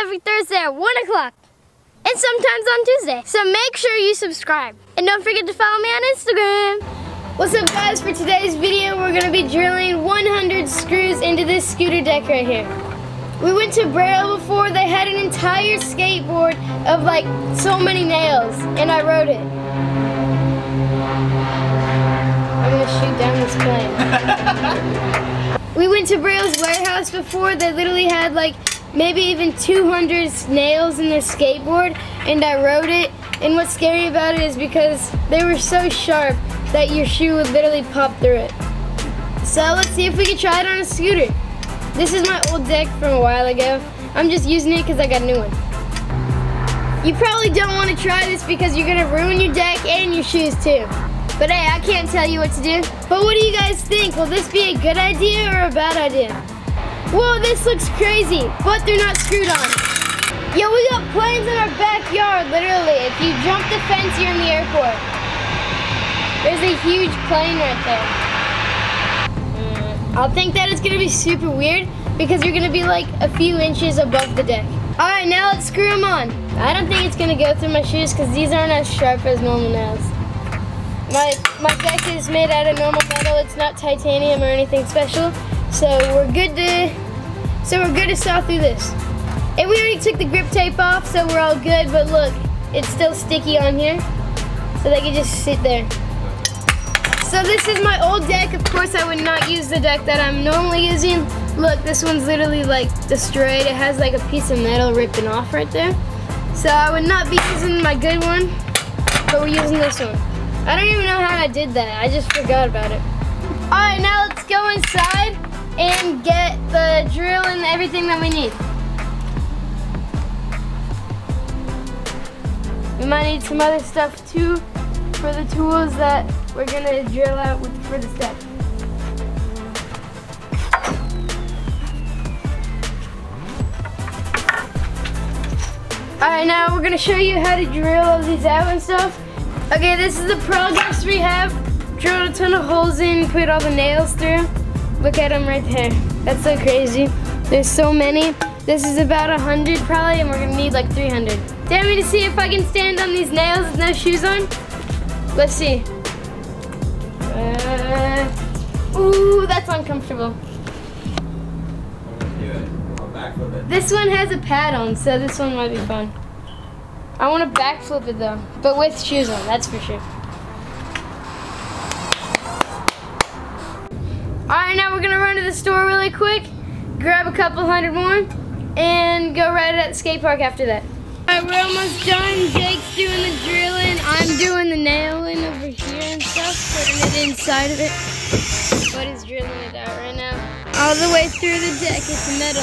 every Thursday at 1 o'clock. And sometimes on Tuesday. So make sure you subscribe. And don't forget to follow me on Instagram. What's up guys, for today's video we're going to be drilling 100 screws into this scooter deck right here. We went to Braille before, they had an entire skateboard of like so many nails, and I wrote it. I'm gonna shoot down this plane. we went to Braille's warehouse before, they literally had like maybe even 200 nails in their skateboard, and I wrote it. And what's scary about it is because they were so sharp that your shoe would literally pop through it. So let's see if we can try it on a scooter. This is my old deck from a while ago. I'm just using it because I got a new one. You probably don't want to try this because you're going to ruin your deck and your shoes too. But hey, I can't tell you what to do. But what do you guys think? Will this be a good idea or a bad idea? Whoa, this looks crazy, but they're not screwed on. Yo, we got planes in our backyard, literally. If you jump the fence, you're in the airport. There's a huge plane right there. Uh, I'll think that it's gonna be super weird because you're gonna be like a few inches above the deck. All right, now let's screw them on. I don't think it's gonna go through my shoes because these aren't as sharp as normal nails. My, my deck is made out of normal metal. It's not titanium or anything special. So we're good to, so we're good to saw through this. And we already took the grip tape off, so we're all good, but look, it's still sticky on here. So they can just sit there. So this is my old deck. Of course, I would not use the deck that I'm normally using. Look, this one's literally like destroyed. It has like a piece of metal ripping off right there. So I would not be using my good one, but we're using this one. I don't even know how I did that. I just forgot about it. All right, now let's go inside and get the drill and everything that we need. We might need some other stuff too for the tools that we're gonna drill out with for the step. Alright, now we're gonna show you how to drill all these out and stuff. Okay, this is the progress we have. Drilled a ton of holes in, put all the nails through. Look at them right there. That's so crazy. There's so many. This is about 100 probably, and we're gonna need like 300. Dare me to see if I can stand on these nails with no shoes on? Let's see. Uh, ooh, that's uncomfortable. This one has a pad on, so this one might be fun. I want to backflip it though, but with shoes on, that's for sure. Alright, now we're gonna run to the store really quick, grab a couple hundred more, and go ride it at the skate park after that. Alright, we're almost done. Jake's doing the drilling. I'm doing the nailing over here and stuff, putting it inside of it. But he's drilling it out right now. All the way through the deck, it's metal.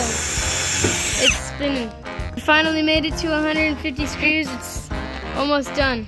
It's spinning. Finally made it to 150 screws. It's almost done.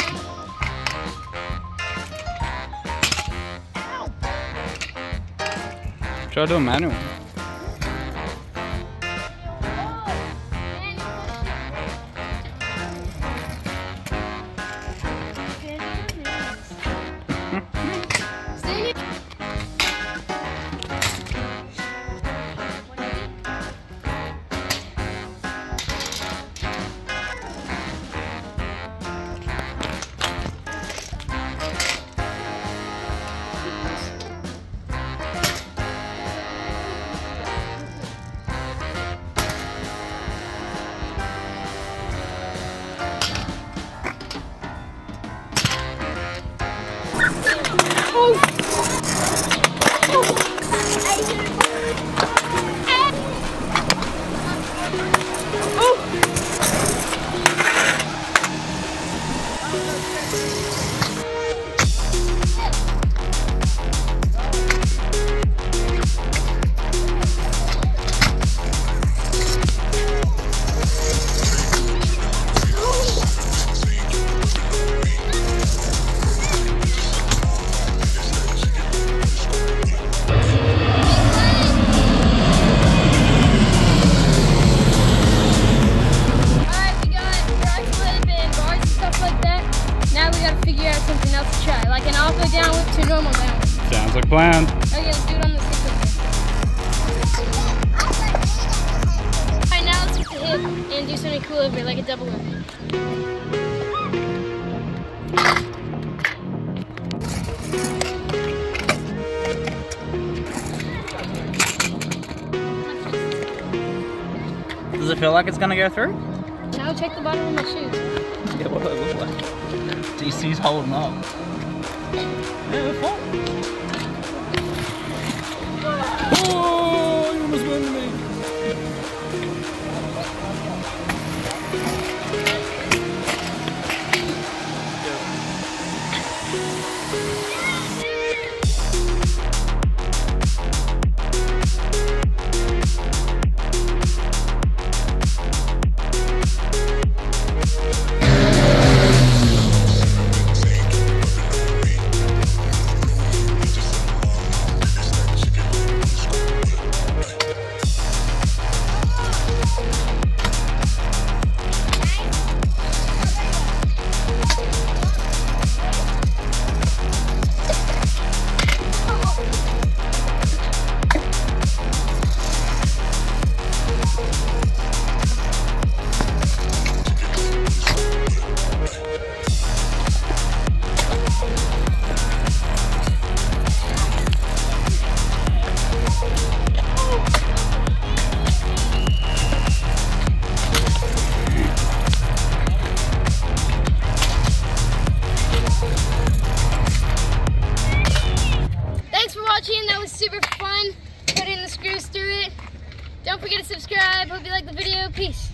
Try to do a manual. plan. Okay, let's do it on the six. Alright, now let's hit the hip and do something cool over it, like a double whip. Does it feel like it's gonna go through? Now check the bottom of my shoes. Yeah, what do they look like? DC's holding up. Yeah, subscribe. Hope you like the video. Peace.